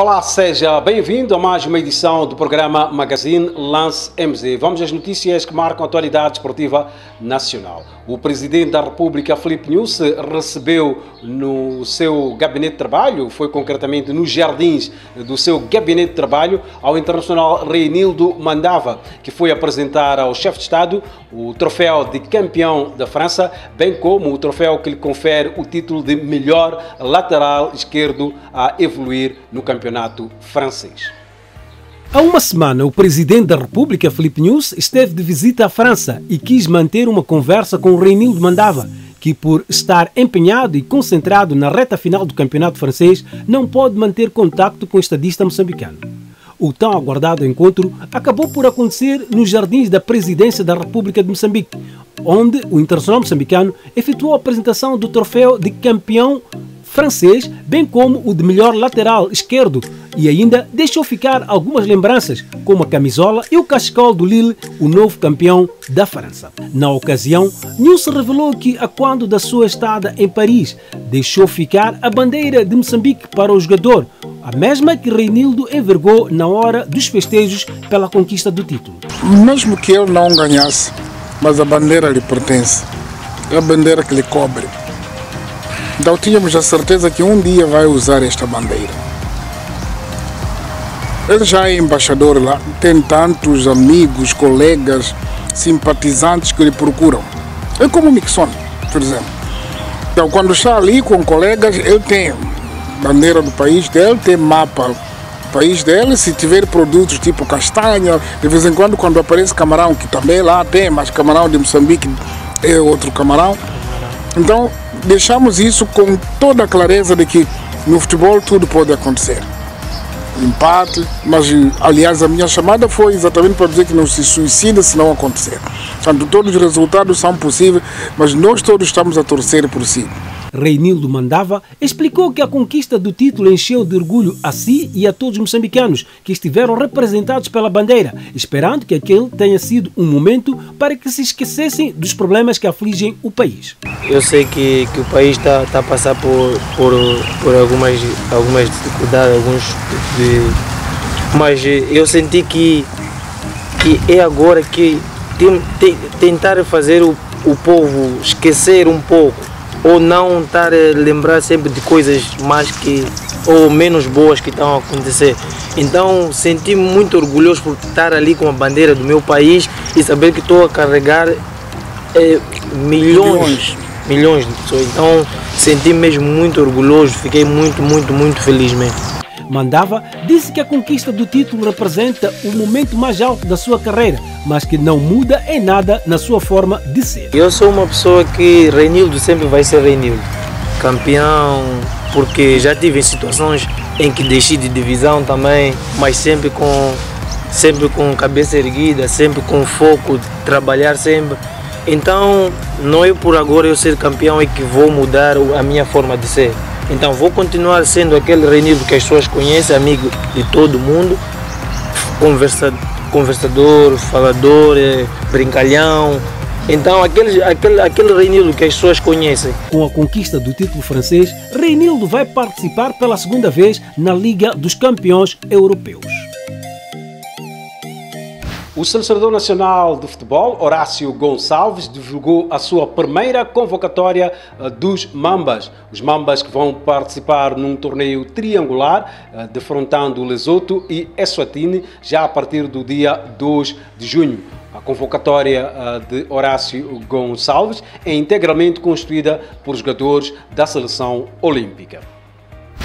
Olá, seja bem-vindo a mais uma edição do programa Magazine Lance MZ. Vamos às notícias que marcam a atualidade esportiva nacional. O presidente da República, Felipe Nunes, recebeu no seu gabinete de trabalho, foi concretamente nos jardins do seu gabinete de trabalho, ao internacional Reinildo Mandava, que foi apresentar ao chefe de Estado o troféu de campeão da França, bem como o troféu que lhe confere o título de melhor lateral esquerdo a evoluir no campeonato francês. Há uma semana, o presidente da República, Felipe Nunes, esteve de visita à França e quis manter uma conversa com o Reinildo Mandava, que, por estar empenhado e concentrado na reta final do campeonato francês, não pode manter contacto com o estadista moçambicano. O tão aguardado encontro acabou por acontecer nos jardins da presidência da República de Moçambique, onde o internacional moçambicano efetuou a apresentação do troféu de campeão francês, bem como o de melhor lateral esquerdo, e ainda deixou ficar algumas lembranças, como a camisola e o cachecol do Lille, o novo campeão da França. Na ocasião, Nilson revelou que, a quando da sua estada em Paris, deixou ficar a bandeira de Moçambique para o jogador, a mesma que Reinildo envergou na hora dos festejos pela conquista do título. Mesmo que ele não ganhasse, mas a bandeira lhe pertence, é a bandeira que lhe cobre. Então tínhamos a certeza que um dia vai usar esta bandeira. Ele já é embaixador lá, tem tantos amigos, colegas, simpatizantes que lhe procuram. É como o Mixon, por exemplo. Então, quando está ali com colegas, ele tem bandeira do país dele, tem mapa do país dele. Se tiver produtos tipo castanha, de vez em quando, quando aparece camarão, que também lá tem, mas camarão de Moçambique é outro camarão. Então, deixamos isso com toda a clareza de que no futebol tudo pode acontecer. Empate, mas aliás a minha chamada foi exatamente para dizer que não se suicida se não acontecer. Portanto, todos os resultados são possíveis, mas nós todos estamos a torcer por si. Reinildo Mandava explicou que a conquista do título encheu de orgulho a si e a todos os moçambicanos que estiveram representados pela bandeira, esperando que aquele tenha sido um momento para que se esquecessem dos problemas que afligem o país. Eu sei que, que o país está tá a passar por, por, por algumas, algumas dificuldades, alguns de. Mas eu senti que, que é agora que tem, tem, tentar fazer o, o povo esquecer um pouco ou não estar a lembrar sempre de coisas mais que ou menos boas que estão a acontecer. Então senti-me muito orgulhoso por estar ali com a bandeira do meu país e saber que estou a carregar é, milhões, milhões de pessoas. Então senti-me mesmo muito orgulhoso, fiquei muito, muito, muito feliz mesmo. Mandava disse que a conquista do título representa o momento mais alto da sua carreira, mas que não muda em nada na sua forma de ser. Eu sou uma pessoa que Reinildo sempre vai ser Reinildo. Campeão, porque já tive situações em que deixei de divisão também, mas sempre com sempre com cabeça erguida, sempre com foco, trabalhar sempre. Então, não é por agora eu ser campeão é que vou mudar a minha forma de ser. Então vou continuar sendo aquele Reinildo que as pessoas conhecem, amigo de todo mundo, conversa, conversador, falador, é, brincalhão. Então aquele, aquele, aquele Reinildo que as pessoas conhecem. Com a conquista do título francês, Reinildo vai participar pela segunda vez na Liga dos Campeões Europeus. O selecionador nacional de futebol, Horácio Gonçalves, divulgou a sua primeira convocatória eh, dos Mambas. Os Mambas que vão participar num torneio triangular, eh, defrontando Lesoto e Eswatini, já a partir do dia 2 de junho. A convocatória eh, de Horácio Gonçalves é integralmente constituída por jogadores da seleção olímpica.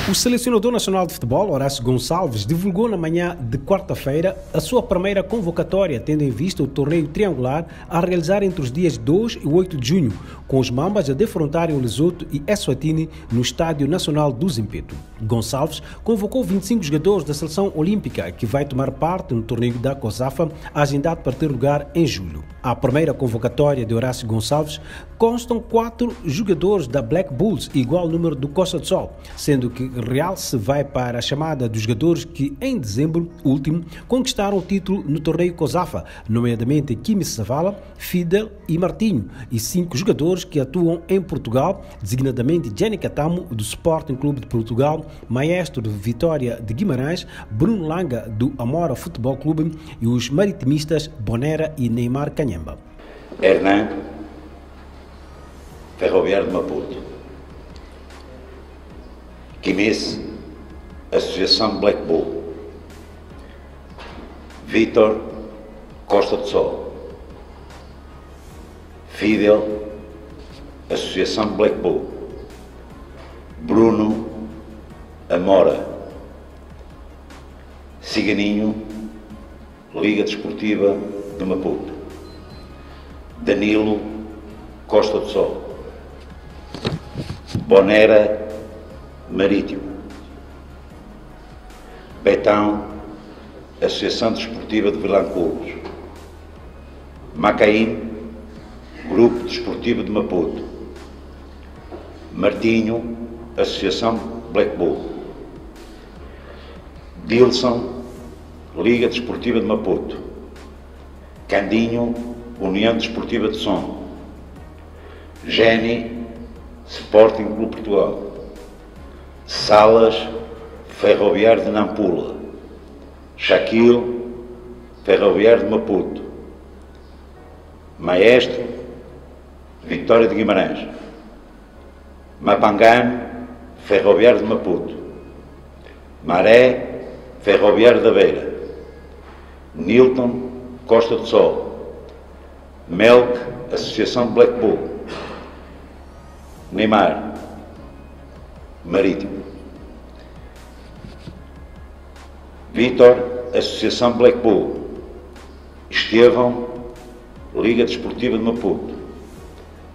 O selecionador nacional de futebol, Horácio Gonçalves, divulgou na manhã de quarta-feira a sua primeira convocatória, tendo em vista o torneio triangular a realizar entre os dias 2 e 8 de junho, com os Mambas a defrontarem o Lesoto e Eswatini no Estádio Nacional do Zimpeto. Gonçalves convocou 25 jogadores da seleção olímpica que vai tomar parte no torneio da COSAFA, agendado para ter lugar em julho. A primeira convocatória de Horácio Gonçalves constam quatro jogadores da Black Bulls, igual número do Costa do Sol, sendo que realce vai para a chamada dos jogadores que, em dezembro último, conquistaram o título no torneio COSAFA, nomeadamente Kimi Savala, Fidel e Martinho, e cinco jogadores que atuam em Portugal, designadamente Jenny Catamo, do Sporting Clube de Portugal, Maestro de Vitória de Guimarães, Bruno Langa, do Amora Futebol Clube e os maritimistas Bonera e Neymar Canhamba. Hernan, Ferroviário de Maputo. Quimis, Associação Black Bull. Vitor, Costa do Sol. Fidel, Associação Black Bull. Bruno, Amora. Ciganinho, Liga Desportiva de Maputo. Danilo, Costa do Sol. Bonera, Marítimo. Betão, Associação Desportiva de Vilancouros. Macaim, Grupo Desportivo de Maputo. Martinho, Associação Black Bull. Dilson, Liga Desportiva de Maputo. Candinho, União Desportiva de Som. Geni, Sporting Clube Portugal. Salas, Ferroviário de Nampula. Shaquille, Ferroviário de Maputo. Maestro, Vitória de Guimarães. Mapangano, Ferroviário de Maputo. Maré, Ferroviário da Beira. Nilton, Costa do Sol. Melk, Associação Black Bull. Neymar, Marítimo. Vitor, Associação Black Bull. Estevão, Liga Desportiva de Maputo.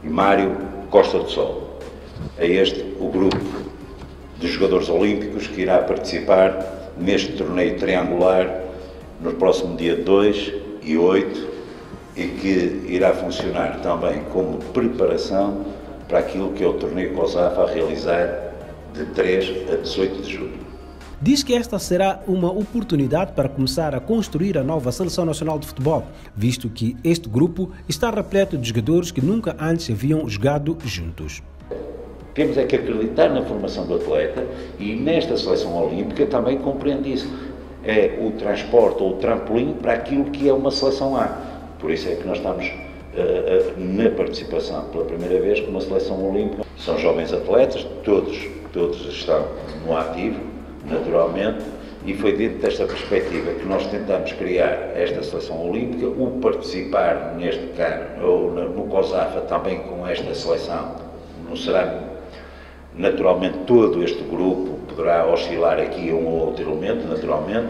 E Mário, Costa do Sol. É este o grupo de jogadores olímpicos que irá participar neste torneio triangular no próximo dia 2 e 8 e que irá funcionar também como preparação para aquilo que é o torneio COSAF a realizar de 3 a 18 de julho. Diz que esta será uma oportunidade para começar a construir a nova Seleção Nacional de Futebol, visto que este grupo está repleto de jogadores que nunca antes haviam jogado juntos. Temos é que acreditar na formação do atleta e nesta seleção olímpica também compreende isso. É o transporte ou o trampolim para aquilo que é uma seleção A. Por isso é que nós estamos uh, uh, na participação pela primeira vez com uma seleção olímpica. São jovens atletas, todos, todos estão no ativo, naturalmente, e foi dentro desta perspectiva que nós tentamos criar esta seleção olímpica, o participar neste caso, ou no COSAFA também com esta seleção, não será naturalmente todo este grupo poderá oscilar aqui um ou outro elemento, naturalmente,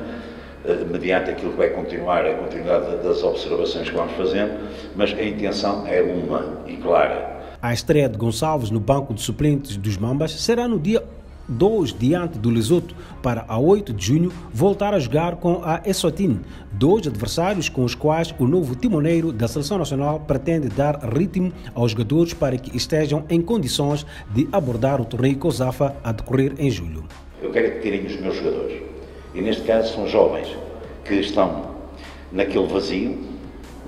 mediante aquilo que vai continuar, a continuidade das observações que vamos fazendo, mas a intenção é uma e clara. A estreia de Gonçalves no banco de suplentes dos Mambas será no dia 2 diante do Lesoto, para a 8 de junho voltar a jogar com a Eswatini, dois adversários com os quais o novo timoneiro da Seleção Nacional pretende dar ritmo aos jogadores para que estejam em condições de abordar o torneio COSAFA a decorrer em julho. Eu quero que tirem os meus jogadores, e neste caso são jovens que estão naquele vazio,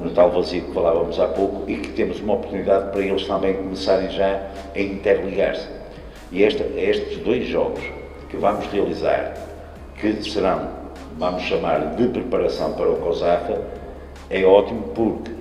no tal vazio que falávamos há pouco, e que temos uma oportunidade para eles também começarem já a interligar-se. E esta, estes dois jogos que vamos realizar, que serão, vamos chamar de preparação para o COSAFA, é ótimo porque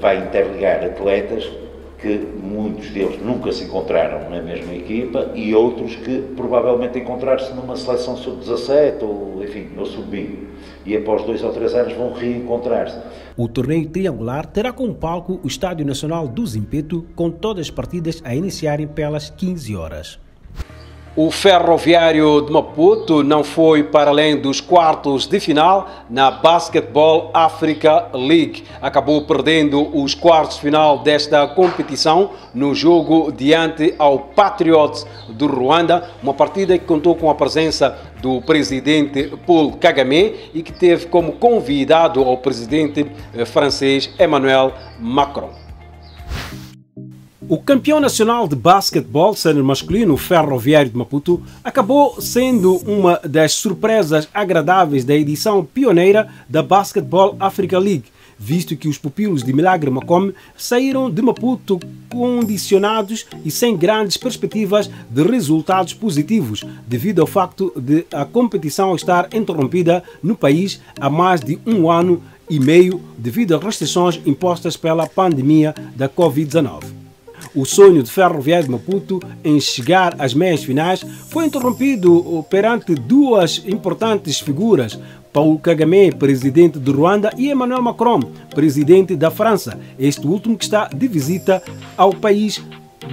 vai interligar atletas que muitos deles nunca se encontraram na mesma equipa e outros que provavelmente encontraram-se numa seleção sub-17 ou, enfim, no sub-20. E após dois ou três anos vão reencontrar-se. O torneio triangular terá como palco o Estádio Nacional do Zimpeto, com todas as partidas a iniciarem pelas 15 horas. O Ferroviário de Maputo não foi para além dos quartos de final na Basketball Africa League. Acabou perdendo os quartos de final desta competição no jogo diante ao Patriots do Ruanda, uma partida que contou com a presença do presidente Paul Kagame e que teve como convidado o presidente francês Emmanuel Macron. O campeão nacional de basquetebol sênior masculino Ferroviário de Maputo acabou sendo uma das surpresas agradáveis da edição pioneira da Basketball Africa League, visto que os pupilos de Milagre Macome saíram de Maputo condicionados e sem grandes perspectivas de resultados positivos, devido ao facto de a competição estar interrompida no país há mais de um ano e meio devido a restrições impostas pela pandemia da Covid-19. O sonho de Ferroviário de Maputo em chegar às meias finais foi interrompido perante duas importantes figuras, Paul Kagame, presidente de Ruanda, e Emmanuel Macron, presidente da França, este último que está de visita ao país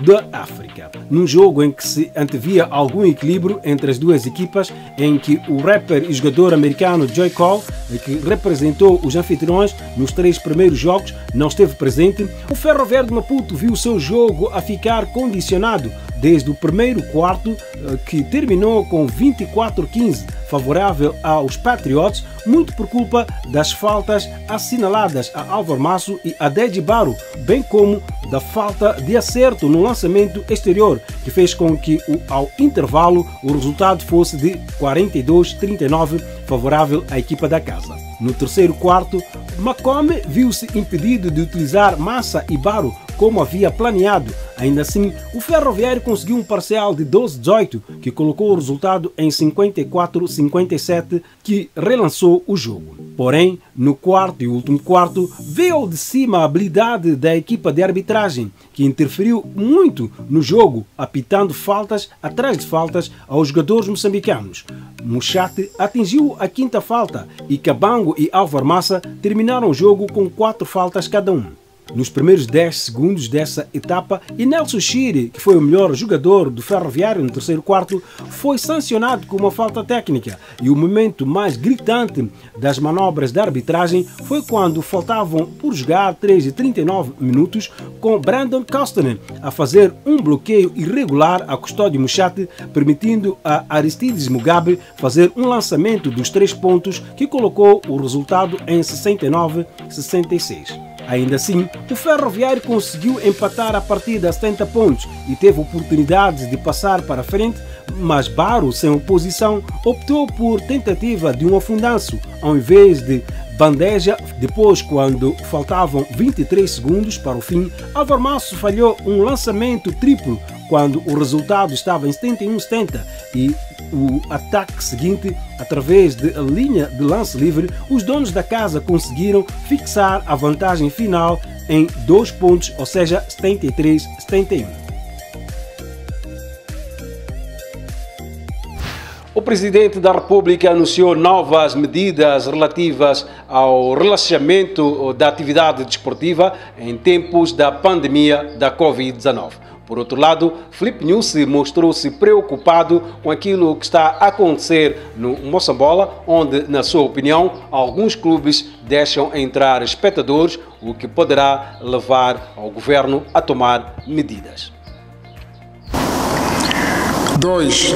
da África. Num jogo em que se antevia algum equilíbrio entre as duas equipas, em que o rapper e jogador americano Joy Cole, que representou os anfitriões nos três primeiros jogos, não esteve presente, o Ferro Verde Maputo viu o seu jogo a ficar condicionado desde o primeiro quarto, eh, que terminou com 24-15 favorável aos Patriots, muito por culpa das faltas assinaladas a Álvaro Masso e a Deji Baro, bem como da falta de acerto no lançamento exterior, que fez com que ao intervalo o resultado fosse de 42-39 favorável à equipa da casa. No terceiro quarto, Macome viu-se impedido de utilizar Massa e Baro como havia planeado. Ainda assim, o Ferroviário conseguiu um parcial de 12-18, que colocou o resultado em 54-57, que relançou o jogo. Porém, no quarto e último quarto, veio de cima a habilidade da equipa de arbitragem, que interferiu muito no jogo, apitando faltas atrás de faltas aos jogadores moçambicanos. Muchate atingiu a quinta falta e Cabango e Álvaro Massa terminaram o jogo com quatro faltas cada um. Nos primeiros 10 segundos dessa etapa, e Nelson Chiri, que foi o melhor jogador do Ferroviário no terceiro quarto, foi sancionado com uma falta técnica. E o momento mais gritante das manobras da arbitragem foi quando faltavam por jogar 3 e 39 minutos com Brandon Costanen a fazer um bloqueio irregular a Custódio Muchate, permitindo a Aristides Mugabe fazer um lançamento dos três pontos que colocou o resultado em 69-66. Ainda assim, o Ferroviário conseguiu empatar a partida a 70 pontos e teve oportunidades de passar para frente, mas Baro, sem oposição, optou por tentativa de um afundanço ao invés de bandeja. Depois, quando faltavam 23 segundos para o fim, Alvarmaço falhou um lançamento triplo quando o resultado estava em 71-70 e o ataque seguinte, através da linha de lance livre, os donos da casa conseguiram fixar a vantagem final em dois pontos, ou seja, 73-71. O presidente da República anunciou novas medidas relativas ao relaxamento da atividade desportiva em tempos da pandemia da Covid-19. Por outro lado, Felipe News mostrou-se preocupado com aquilo que está a acontecer no Moçambola, onde, na sua opinião, alguns clubes deixam entrar espectadores, o que poderá levar ao governo a tomar medidas. 2.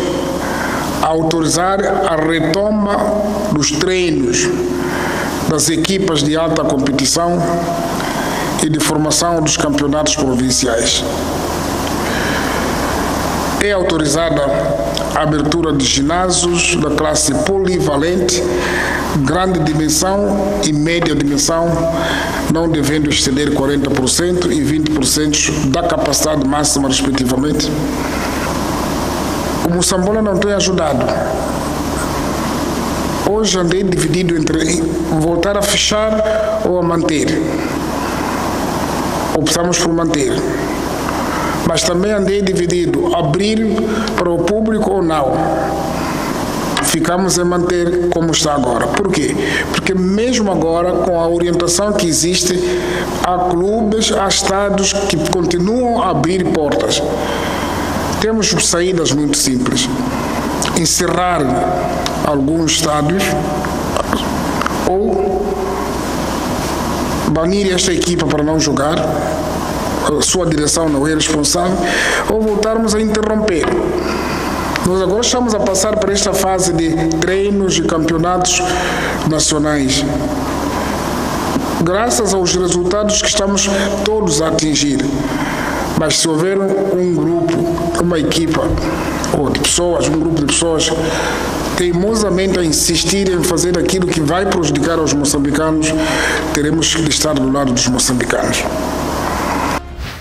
Autorizar a retoma dos treinos das equipas de alta competição e de formação dos campeonatos provinciais é autorizada a abertura de ginásios da classe polivalente, grande dimensão e média dimensão, não devendo exceder 40% e 20% da capacidade máxima, respectivamente. O Moçambola não tem ajudado. Hoje andei dividido entre voltar a fechar ou a manter. Optamos por manter mas também andei dividido, abrir para o público ou não. Ficamos a manter como está agora. Por quê? Porque mesmo agora, com a orientação que existe, há clubes, há estados que continuam a abrir portas. Temos saídas muito simples. Encerrar alguns estádios ou banir esta equipa para não jogar a sua direção não é responsável, ou voltarmos a interromper. Nós agora estamos a passar por esta fase de treinos e campeonatos nacionais. Graças aos resultados que estamos todos a atingir. Mas se houver um grupo, uma equipa, ou de pessoas, um grupo de pessoas teimosamente a insistir em fazer aquilo que vai prejudicar os moçambicanos, teremos que estar do lado dos moçambicanos.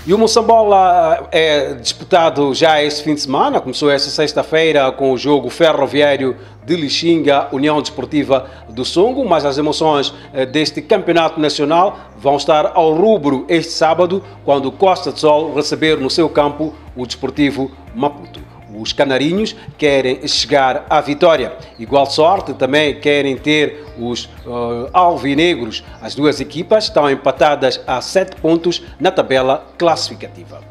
E o Moçambola é disputado já este fim de semana, começou esta sexta-feira com o jogo ferroviário de Lixinga, União Desportiva do Songo, mas as emoções eh, deste campeonato nacional vão estar ao rubro este sábado, quando Costa de Sol receber no seu campo o Desportivo Maputo. Os canarinhos querem chegar à vitória. Igual sorte também querem ter os uh, alvinegros. As duas equipas estão empatadas a sete pontos na tabela classificativa.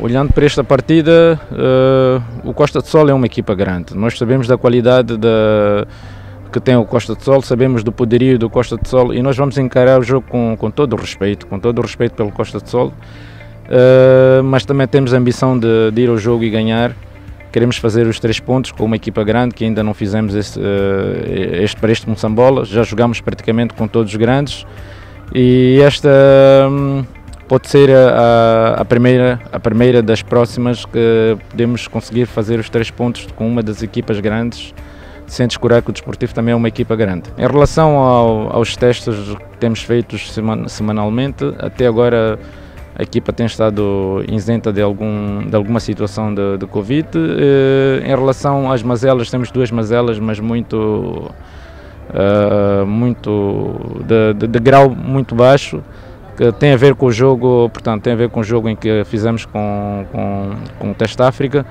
Olhando para esta partida, uh, o Costa de Sol é uma equipa grande. Nós sabemos da qualidade da, que tem o Costa de Sol, sabemos do poderio do Costa de Sol e nós vamos encarar o jogo com, com todo o respeito, com todo o respeito pelo Costa de Sol. Uh, mas também temos a ambição de, de, ir ao jogo e ganhar. Queremos fazer os três pontos com uma equipa grande que ainda não fizemos este, uh, este para este Moçambola. Já jogamos praticamente com todos os grandes e esta um, pode ser a, a, primeira, a primeira das próximas que podemos conseguir fazer os três pontos com uma das equipas grandes. Sem descurar que o Desportivo também é uma equipa grande. Em relação ao, aos testes que temos feitos semanalmente, até agora a equipa tem estado isenta de, algum, de alguma situação de, de Covid. Eh, em relação às mazelas, temos duas mazelas, mas muito, uh, muito de, de, de, grau muito baixo, que tem a ver com o jogo, portanto, tem a ver com o jogo em que fizemos com, com, com o Teste África.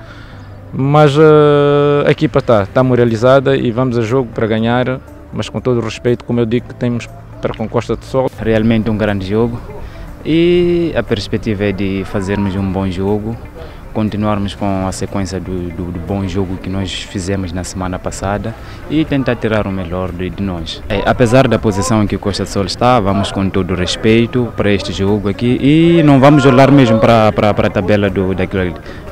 Mas uh, a equipa está, está moralizada e vamos a jogo para ganhar, mas com todo o respeito, como eu digo, que temos para com Costa de Sol. Realmente um grande jogo e a perspectiva é de fazermos um bom jogo, continuarmos com a sequência do, do, do, bom jogo que nós fizemos na semana passada e tentar tirar o melhor de, de nós. É, apesar da posição em que o Costa do Sol está, vamos com todo o respeito para este jogo aqui e não vamos olhar mesmo para, para, para a tabela do, da,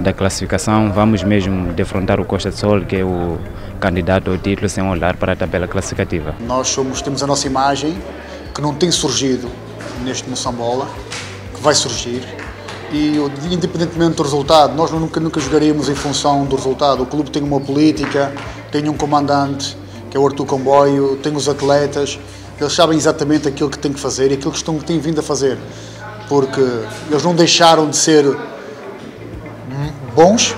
da classificação, vamos mesmo defrontar o Costa do Sol, que é o candidato ao título, sem olhar para a tabela classificativa. Nós somos, temos a nossa imagem que não tem surgido neste Moçambola, que vai surgir. E independentemente do resultado, nós nunca, nunca jogaríamos em função do resultado. O clube tem uma política, tem um comandante, que é o Artur Comboio, tem os atletas, eles sabem exatamente aquilo que têm que fazer e aquilo que estão, têm vindo a fazer. Porque eles não deixaram de ser bons,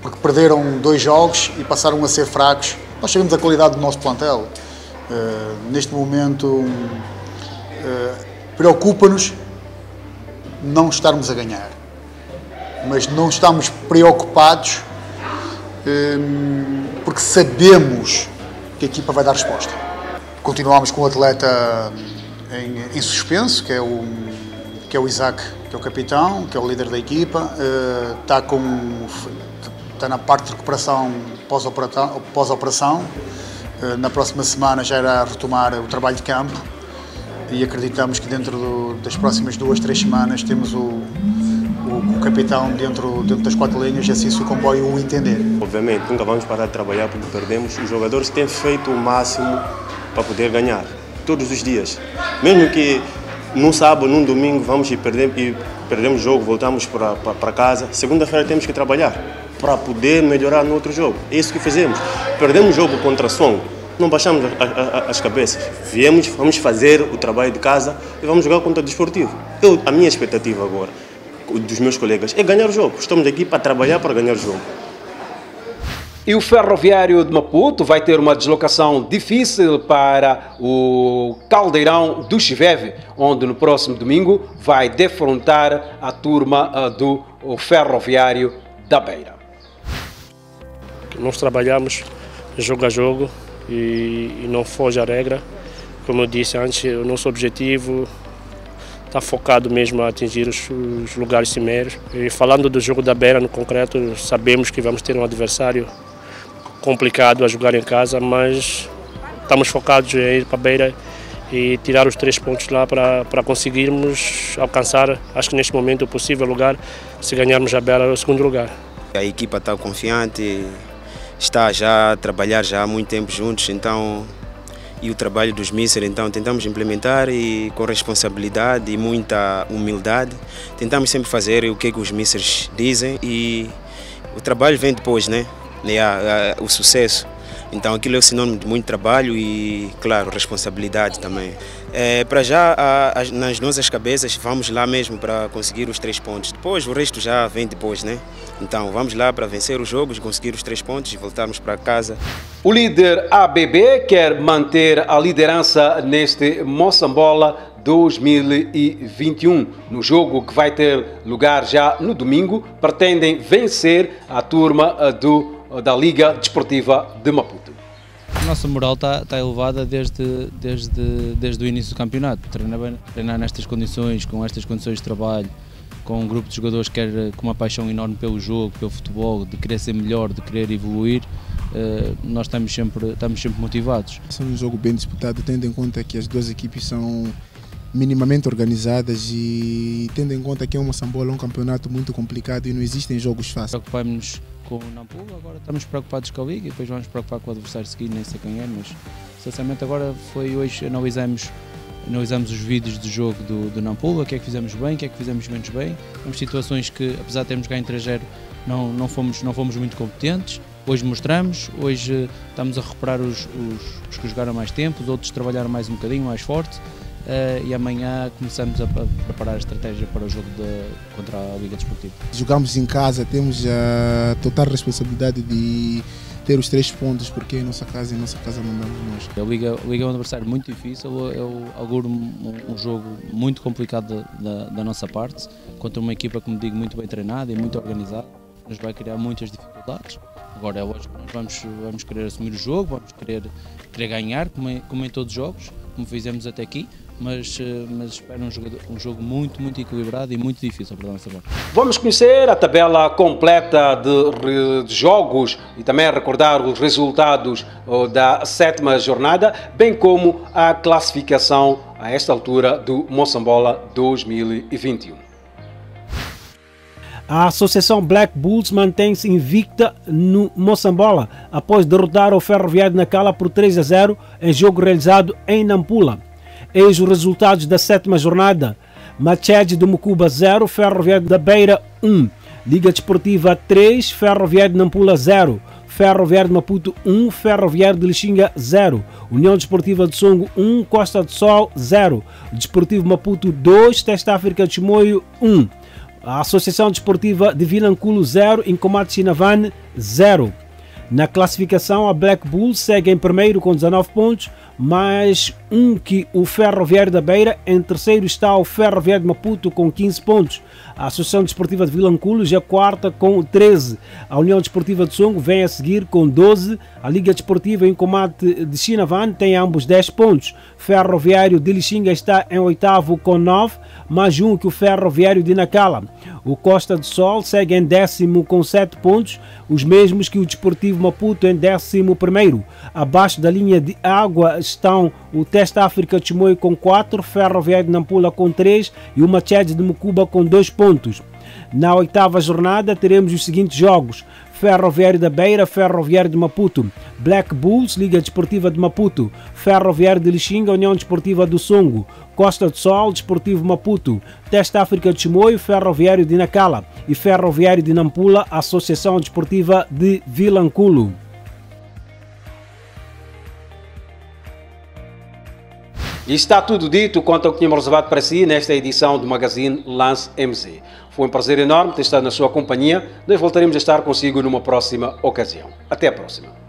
porque perderam dois jogos e passaram a ser fracos. Nós sabemos a qualidade do nosso plantel. Uh, neste momento, Preocupa-nos não estarmos a ganhar, mas não estamos preocupados hum, porque sabemos que a equipa vai dar resposta. Continuamos com o atleta em, em, suspenso, que é, o, que é o Isaac, que é o capitão, que é o líder da equipa, uh, está, com, está na parte de recuperação pós-operação. Pós -operação. Uh, na próxima semana já irá retomar o trabalho de campo e acreditamos que dentro do, das próximas duas, três semanas temos o, o, o, capitão dentro, dentro das quatro linhas e assim se o comboio o entender. Obviamente, nunca vamos parar de trabalhar porque perdemos. Os jogadores têm feito o máximo para poder ganhar, todos os dias. Mesmo que num sábado, num domingo, vamos e perdemos, e perdemos o jogo, voltamos para, para, para casa. Segunda-feira temos que trabalhar para poder melhorar no outro jogo. É isso que fizemos. Perdemos o jogo contra Som, não baixamos a, a, as cabeças. Viemos, vamos fazer o trabalho de casa e vamos jogar contra o desportivo. Eu, a minha expectativa agora, dos meus colegas, é ganhar o jogo. Estamos aqui para trabalhar para ganhar o jogo. E o ferroviário de Maputo vai ter uma deslocação difícil para o Caldeirão do Chiveve, onde no próximo domingo vai defrontar a turma ah, do ferroviário da Beira. Nós trabalhamos jogo a jogo, e, e não foge à regra. Como eu disse antes, o nosso objetivo está focado mesmo a atingir os, os, lugares cimeiros. E falando do jogo da Beira no concreto, sabemos que vamos ter um adversário complicado a jogar em casa, mas estamos focados em ir para a Beira e tirar os três pontos lá para, para conseguirmos alcançar, acho que neste momento, o possível lugar, se ganharmos a Beira, o segundo lugar. A equipa está confiante, está já a trabalhar já há muito tempo juntos, então e o trabalho dos mísseis, então tentamos implementar e com responsabilidade e muita humildade, tentamos sempre fazer o que, que os mísseis dizem e o trabalho vem depois, né? É, o sucesso. Então aquilo é sinônimo de muito trabalho e, claro, responsabilidade também. É, para já, a, a, nas nossas cabeças, vamos lá mesmo para conseguir os três pontos. Depois, o resto já vem depois, né? Então, vamos lá para vencer os jogos, conseguir os três pontos e voltarmos para casa. O líder ABB quer manter a liderança neste Moçambola 2021. No jogo que vai ter lugar já no domingo, pretendem vencer a turma eh, do, da Liga Desportiva de Maputo. A nossa moral está, tá elevada desde, desde, desde o início do campeonato. Treinar, treinar nestas condições, com estas condições de trabalho, com um grupo de jogadores que quer, com uma paixão enorme pelo jogo, pelo futebol, de querer ser melhor, de querer evoluir, eh, nós estamos sempre, estamos sempre motivados. É um jogo bem disputado, tendo em conta que as duas equipes são minimamente organizadas e tendo em conta que é uma Sambola, um campeonato muito complicado e não existem jogos fáceis. Preocupamos-nos com o Nampula, agora estamos preocupados com a Liga e depois vamos preocupar com o adversário seguinte, nem sei quem é, mas sinceramente agora foi hoje analisamos analisamos os vídeos do jogo do, do Nampula, o que é que fizemos bem, o que é que fizemos menos bem. Temos situações que, apesar de termos ganho 3 não, não, fomos, não fomos muito competentes. Hoje mostramos, hoje estamos a recuperar os, os, os que jogaram mais tempo, os outros trabalharam mais um bocadinho, mais forte. Uh, e amanhã começamos a, preparar a estratégia para o jogo de, contra a Liga Desportiva. Jogamos em casa, temos a total responsabilidade de ter os três pontos, porque é em nossa casa e em nossa casa mandamos nós. A Liga, a Liga é um adversário muito difícil, é auguro um, um, jogo muito complicado da, da, nossa parte, contra uma equipa, como digo, muito bem treinada e muito organizada, nos vai criar muitas dificuldades. Agora é lógico que nós vamos, vamos querer assumir o jogo, vamos querer, querer ganhar, como, como em todos os jogos, como fizemos até aqui, mas, eh, mas espero um jogo, um jogo muito, muito equilibrado e muito difícil para a nossa parte. Vamos conhecer a tabela completa de, de, jogos e também recordar os resultados da sétima jornada, bem como a classificação a esta altura do Moçambola 2021. A Associação Black Bulls mantém-se invicta no Moçambola após derrotar o Ferroviário Nacala por 3 a 0 em jogo realizado em Nampula. Eis os resultados da sétima jornada. Machete do Mucuba 0, Ferroviário da Beira 1. Liga Desportiva 3, Ferroviário de Nampula 0. Ferroviário de Maputo 1, Ferroviário de Lixinga 0. União Desportiva de Songo 1, Costa do Sol 0. Desportivo Maputo 2, Testa África de Chimoio 1. A Associação Desportiva de Vilanculo 0, Incomate Chinavan 0. Na classificação, a Black Bull segue em primeiro com 19 pontos, mais um que o Ferroviário da Beira. Em terceiro está o Ferroviário de Maputo com 15 pontos. A Associação Desportiva de Vilanculo já quarta com 13. A União Desportiva de Songo vem a seguir com 12. A Liga Desportiva em combate de Chinavan tem ambos 10 pontos. Ferroviário de Lixinga está em oitavo com 9, mais um que o Ferroviário de Nacala. O Costa do Sol segue em décimo com 7 pontos, os mesmos que o Desportivo Maputo em décimo primeiro. Abaixo da linha de água estão o Testa África Chimoio com 4, Ferroviário de Nampula com 3 e o Machete de Mucuba com 2 pontos. Na oitava jornada teremos os seguintes jogos: Ferroviário da Beira, Ferroviário de Maputo, Black Bulls, Liga Desportiva de Maputo, Ferroviário de Lixinga, União Desportiva do Songo, Costa do Sol, Desportivo Maputo, Testa África de Chimoio, Ferroviário de Nacala e Ferroviário de Nampula, Associação Desportiva de Vilanculo. E está tudo dito quanto ao que tínhamos reservado para si nesta edição do Magazine Lance MZ. Foi um prazer enorme ter estado na sua companhia. Nós voltaremos a estar consigo numa próxima ocasião. Até a próxima.